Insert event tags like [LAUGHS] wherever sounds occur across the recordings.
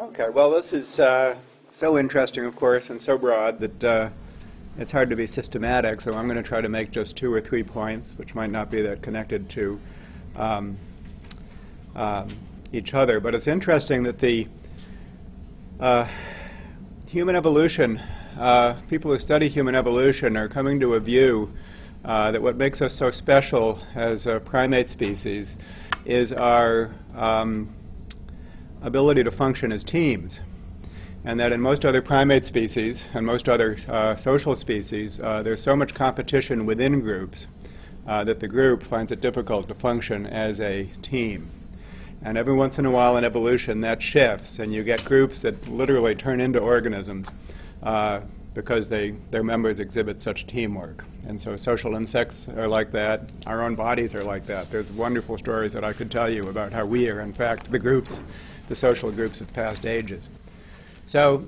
Okay, well, this is uh, so interesting, of course, and so broad that uh, it's hard to be systematic, so I'm going to try to make just two or three points, which might not be that connected to um, um, each other. But it's interesting that the uh, human evolution, uh, people who study human evolution are coming to a view uh, that what makes us so special as a primate species is our um, ability to function as teams. And that in most other primate species and most other uh, social species, uh, there's so much competition within groups uh, that the group finds it difficult to function as a team. And every once in a while in evolution, that shifts, and you get groups that literally turn into organisms uh, because they, their members exhibit such teamwork. And so social insects are like that. Our own bodies are like that. There's wonderful stories that I could tell you about how we are, in fact, the groups the social groups of past ages. So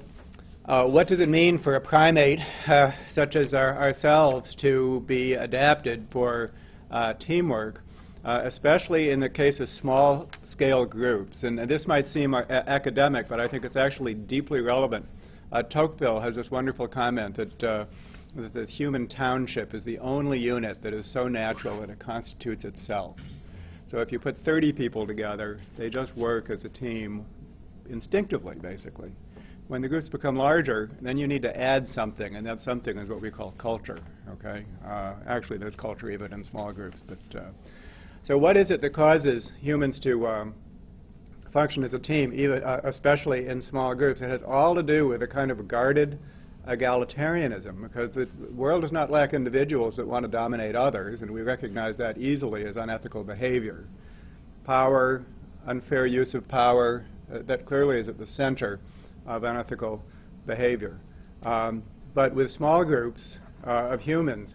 uh, what does it mean for a primate uh, such as our, ourselves to be adapted for uh, teamwork, uh, especially in the case of small-scale groups? And, and, this might seem uh, academic, but I think it's actually deeply relevant. Uh, Tocqueville has this wonderful comment that, that the human township is the only unit that is so natural that it constitutes itself. So if you put 30 people together, they just work as a team instinctively, basically. When the groups become larger, then you need to add something, and that something is what we call culture, okay? Uh, actually, there's culture even in small groups. But uh, So what is it that causes humans to um, function as a team, even, uh, especially in small groups? It has all to do with a kind of guarded egalitarianism, because the world does not lack individuals that want to dominate others, and we recognize that easily as unethical behavior. Power, unfair use of power, uh, that clearly is at the center of unethical behavior. Um, but with small groups uh, of humans,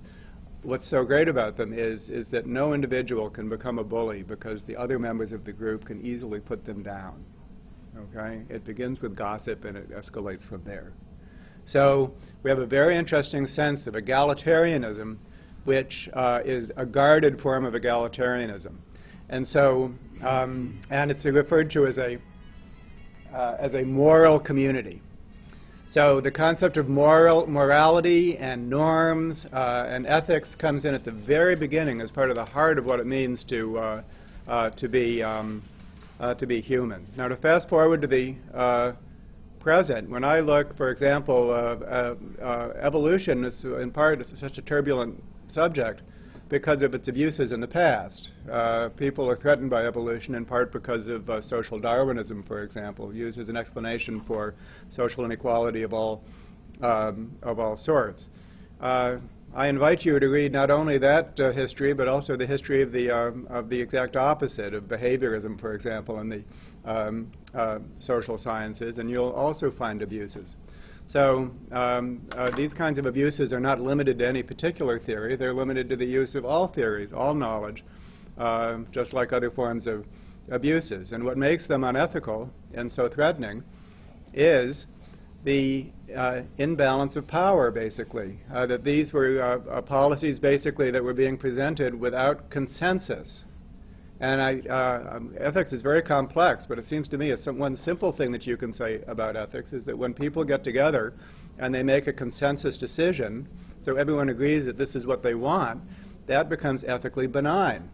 what's so great about them is, is that no individual can become a bully because the other members of the group can easily put them down. Okay? It begins with gossip and it escalates from there. So we have a very interesting sense of egalitarianism, which uh, is a guarded form of egalitarianism. And so, um, and it's referred to as a, uh, as a moral community. So the concept of moral, morality and norms uh, and ethics comes in at the very beginning as part of the heart of what it means to, uh, uh, to, be, um, uh, to be human. Now to fast forward to the present. When I look, for example, uh, uh, uh, evolution is in part such a turbulent subject because of its abuses in the past. Uh, people are threatened by evolution in part because of uh, social Darwinism, for example, used as an explanation for social inequality of all, um, of all sorts. Uh, I invite you to read not only that uh, history, but also the history of the, um, of the exact opposite, of behaviorism, for example, in the um, uh, social sciences, and you'll also find abuses. So um, uh, these kinds of abuses are not limited to any particular theory. They're limited to the use of all theories, all knowledge, uh, just like other forms of abuses. And what makes them unethical and so threatening is the uh, imbalance of power, basically. Uh, that these were uh, uh, policies, basically, that were being presented without consensus. And I, uh, um, ethics is very complex, but it seems to me one simple thing that you can say about ethics is that when people get together and they make a consensus decision, so everyone agrees that this is what they want, that becomes ethically benign.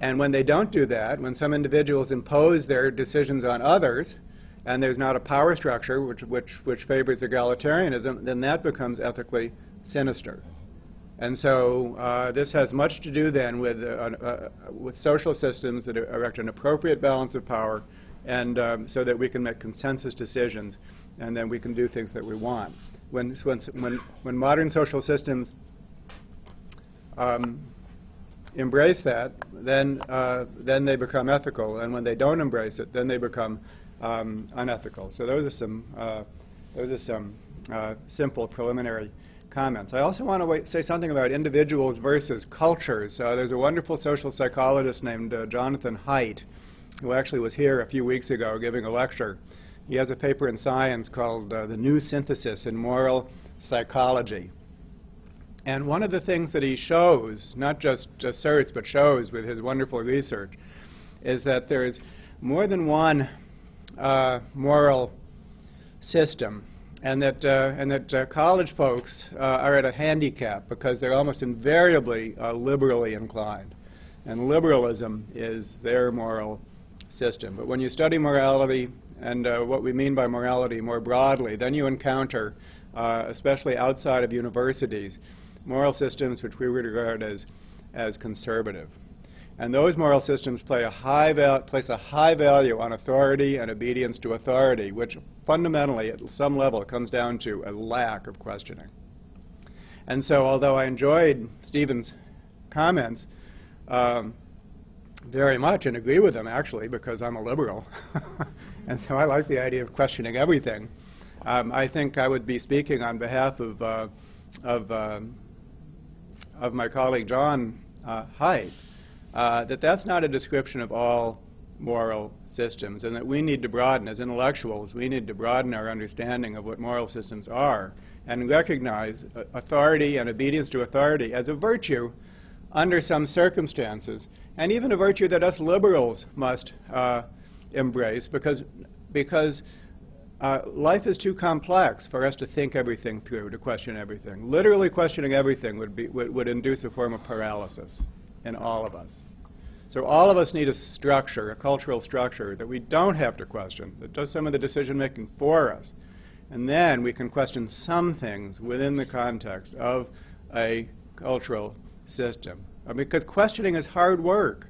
And when they don't do that, when some individuals impose their decisions on others, and there's not a power structure which, which, which favors egalitarianism, then that becomes ethically sinister. And so uh, this has much to do then with, uh, uh, with social systems that erect an appropriate balance of power and um, so that we can make consensus decisions and then we can do things that we want. When, when, when, when modern social systems um, embrace that, then, uh, then they become ethical. And when they don't embrace it, then they become um, unethical. So those are some, uh, those are some uh, simple preliminary comments. I also want to say something about individuals versus cultures. Uh, there's a wonderful social psychologist named uh, Jonathan Haidt, who actually was here a few weeks ago giving a lecture. He has a paper in Science called uh, The New Synthesis in Moral Psychology. And one of the things that he shows, not just asserts, but shows with his wonderful research, is that there is more than one uh, moral system, and that, uh, and that uh, college folks uh, are at a handicap because they're almost invariably uh, liberally inclined. And liberalism is their moral system. But when you study morality and uh, what we mean by morality more broadly, then you encounter, uh, especially outside of universities, moral systems which we regard as, as conservative. And those moral systems play a high place a high value on authority and obedience to authority, which fundamentally, at some level, comes down to a lack of questioning. And so, although I enjoyed Stephen's comments um, very much and agree with them, actually, because I'm a liberal, [LAUGHS] and so I like the idea of questioning everything, um, I think I would be speaking on behalf of, uh, of, um, of my colleague John uh, uh, that that's not a description of all moral systems, and that we need to broaden, as intellectuals, we need to broaden our understanding of what moral systems are and recognize authority and obedience to authority as a virtue under some circumstances, and even a virtue that us liberals must uh, embrace because, because uh, life is too complex for us to think everything through, to question everything. Literally questioning everything would, be, would, would induce a form of paralysis in all of us. So all of us need a structure, a cultural structure that we don't have to question, that does some of the decision making for us. And then we can question some things within the context of a cultural system. Uh, because questioning is hard work.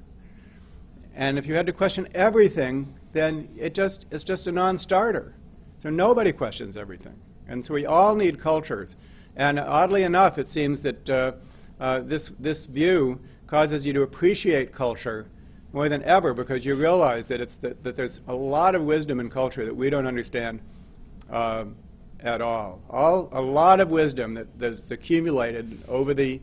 And if you had to question everything, then it just, it's just a non-starter. So nobody questions everything. And so we all need cultures. And oddly enough, it seems that uh, uh, this, this view causes you to appreciate culture more than ever because you realize that, it's that, that there's a lot of wisdom in culture that we don't understand uh, at all. all. A lot of wisdom that, that's accumulated over the,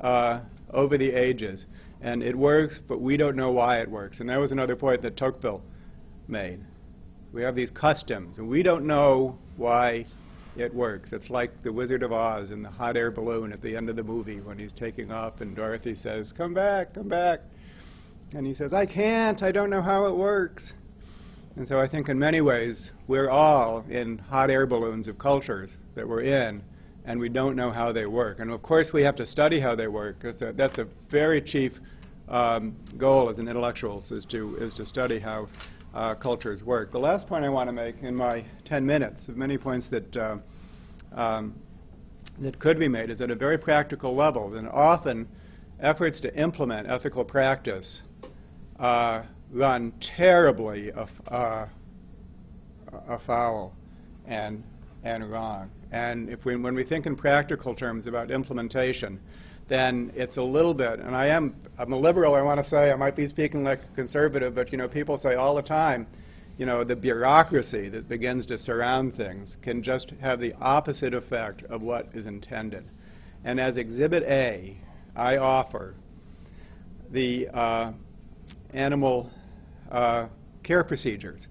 uh, over the ages. And it works, but we don't know why it works. And that was another point that Tocqueville made. We have these customs, and we don't know why it works. It's like the Wizard of Oz in the hot air balloon at the end of the movie when he's taking off and Dorothy says, Come back, come back. And he says, I can't, I don't know how it works. And so I think in many ways we're all in hot air balloons of cultures that we're in, and we don't know how they work. And of course we have to study how they work. That's a, that's a very chief um, goal as an intellectuals is to, is to study how uh, cultures work. The last point I want to make in my 10 minutes, of many points that, uh, um, that could be made, is at a very practical level. And often efforts to implement ethical practice uh, run terribly af uh, afoul and, and wrong. And if we, when we think in practical terms about implementation, then it's a little bit, and I am, I'm a liberal, I want to say, I might be speaking like a conservative, but you know, people say all the time, you know, the bureaucracy that begins to surround things can just have the opposite effect of what is intended. And as Exhibit A, I offer the uh, animal uh, care procedures.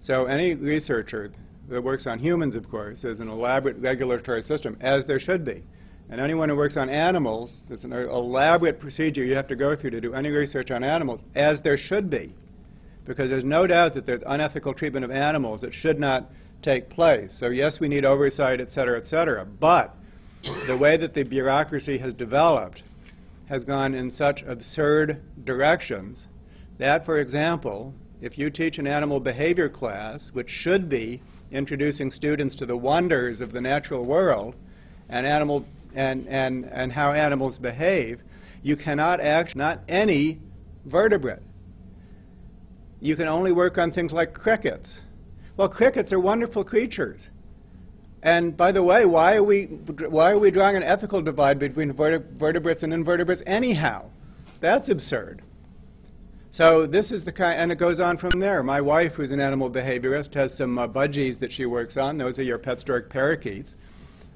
So any researcher that works on humans, of course, has an elaborate regulatory system, as there should be. And anyone who works on animals, there's an elaborate procedure you have to go through to do any research on animals, as there should be. Because there's no doubt that there's unethical treatment of animals that should not take place. So yes, we need oversight, et cetera, et cetera. But the way that the bureaucracy has developed has gone in such absurd directions that, for example, if you teach an animal behavior class, which should be introducing students to the wonders of the natural world, and animal and, and, and how animals behave, you cannot act not any vertebrate. You can only work on things like crickets. Well, crickets are wonderful creatures. And by the way, why are we, why are we drawing an ethical divide between vertebrates and invertebrates anyhow? That's absurd. So this is the kind, and it goes on from there. My wife, who's an animal behaviorist, has some uh, budgies that she works on. Those are your pet stork parakeets.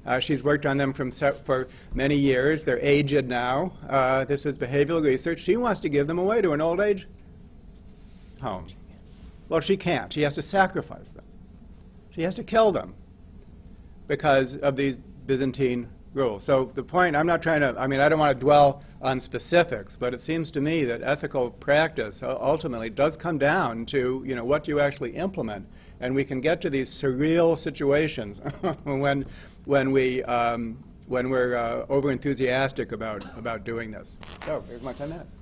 Uh, she's worked on them from for many years. They're aged now. Uh, this is behavioral research. She wants to give them away to an old age home. Well, she can't. She has to sacrifice them. She has to kill them because of these Byzantine rules. So the point, I'm not trying to, I mean, I don't want to dwell on specifics, but it seems to me that ethical practice ultimately does come down to, you know, what you actually implement and we can get to these surreal situations [LAUGHS] when, when we, um, when we're uh, over-enthusiastic about, about doing this. So, here's my 10 minutes.